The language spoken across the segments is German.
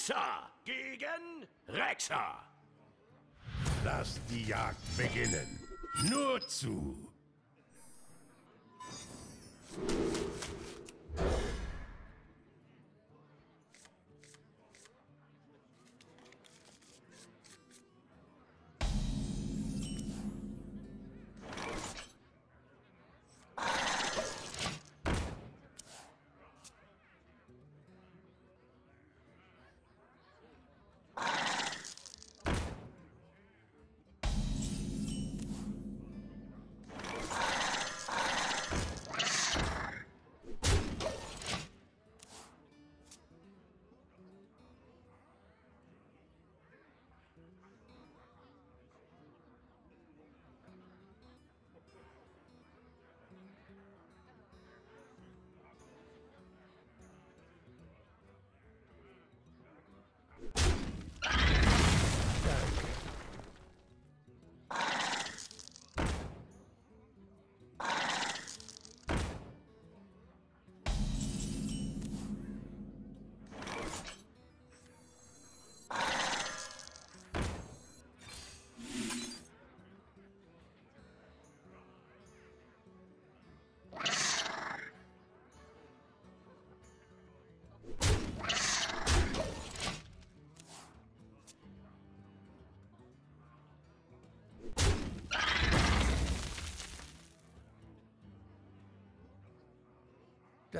Trixa gegen Rexa. Lass die Jagd beginnen. Nur zu.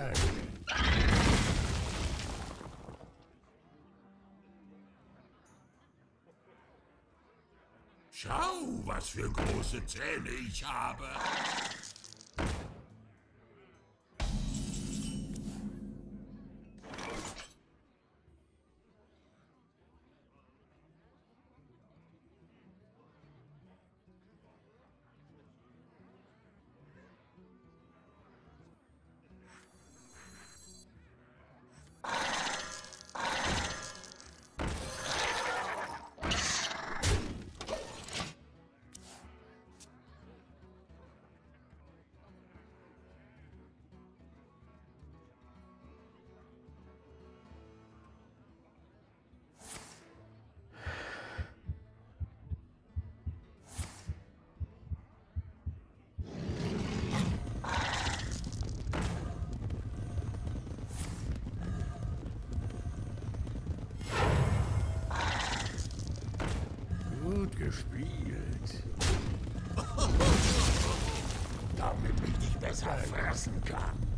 Danke. Schau, was für große Zähne ich habe. Gut gespielt. Damit ich dich besser fressen kann.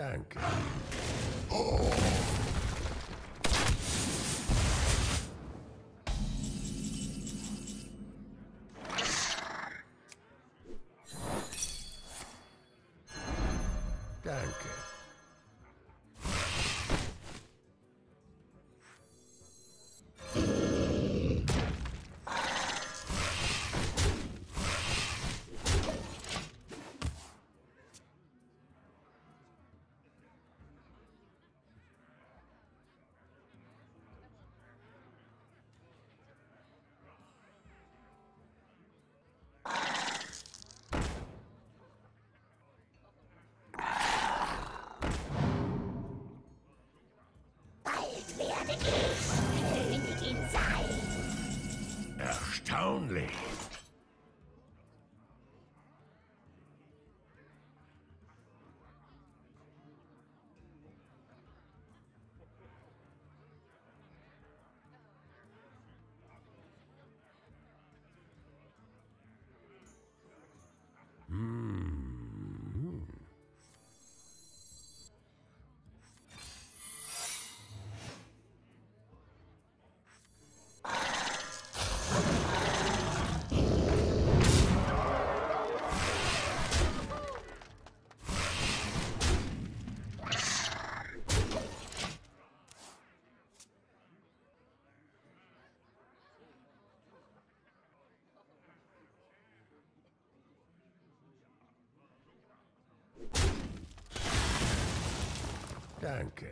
Danke. Danke. Erstaunlich. Danke.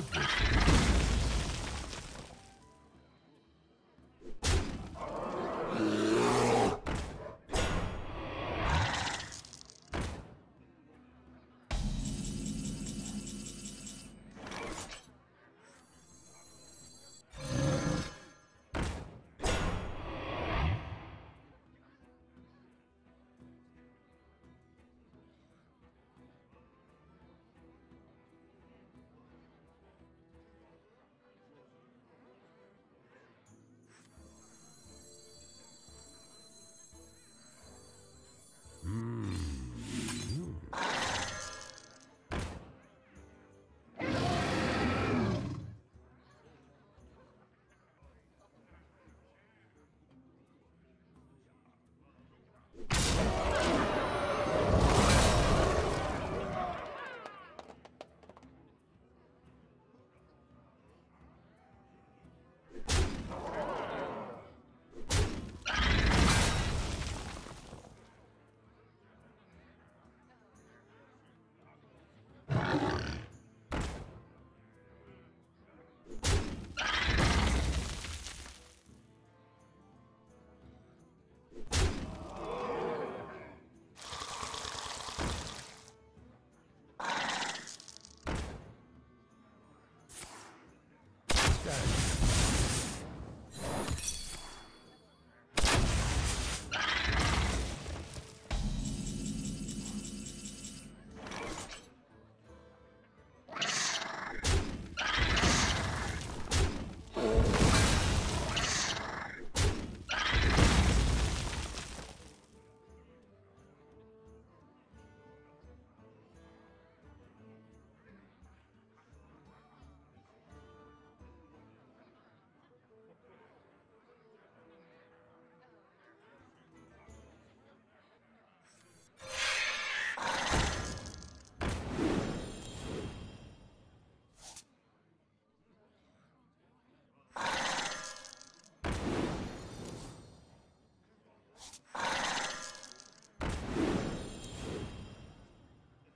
rudeness.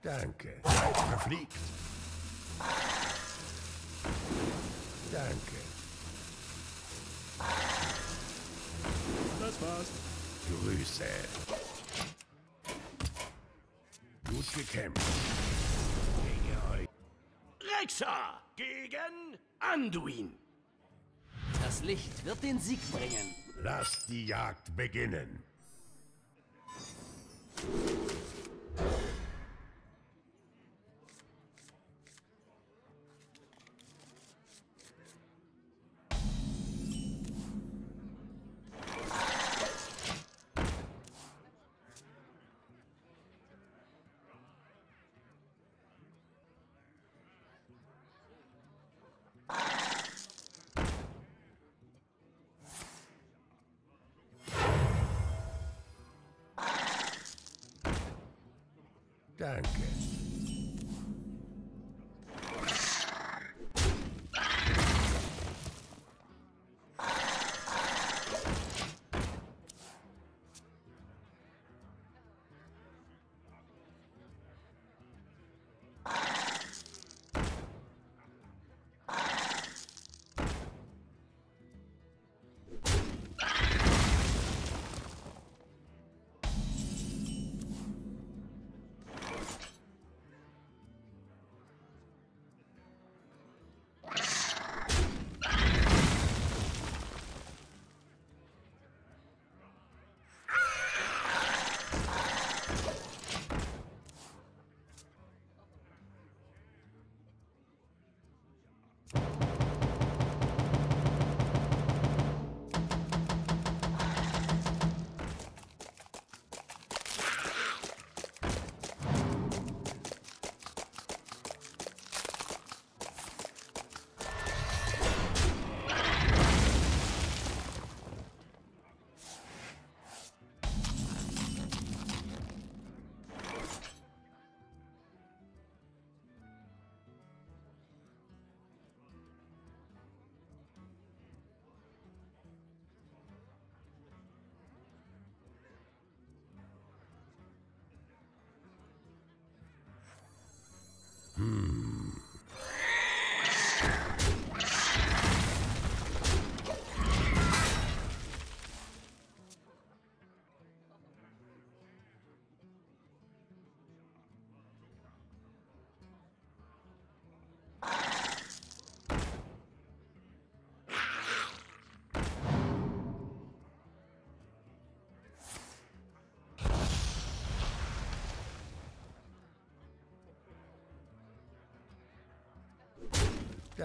Danke. Verfliegt. Danke. Das war's. Grüße. Gut gekämpft. Gegen euch. Rexa gegen Anduin. Das Licht wird den Sieg bringen. Lasst die Jagd beginnen. Danke.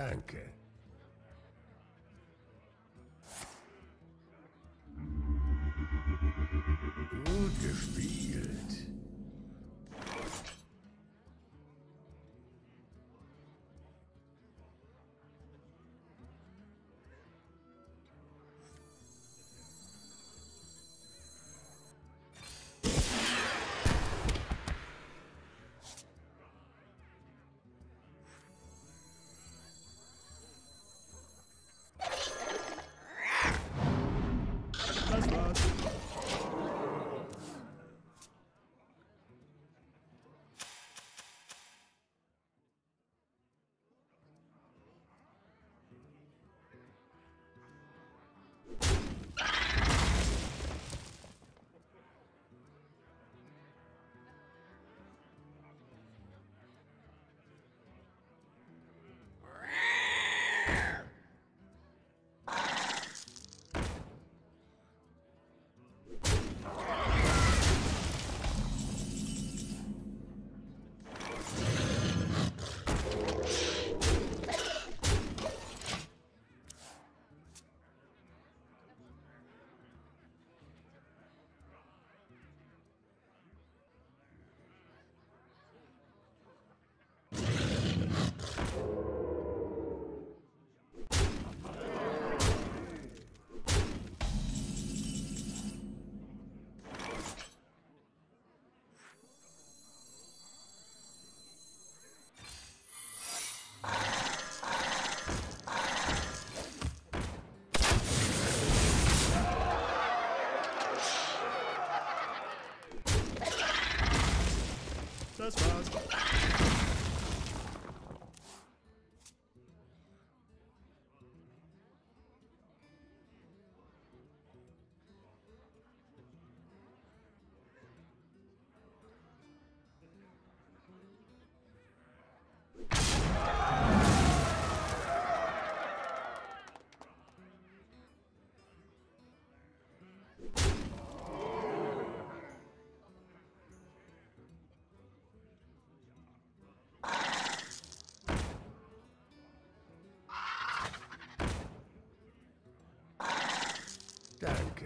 Danke. Gut gespielt. stand.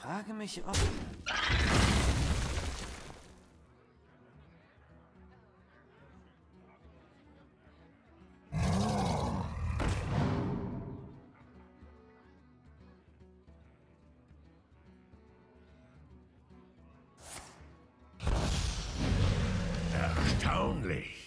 frage mich, ob... Erstaunlich.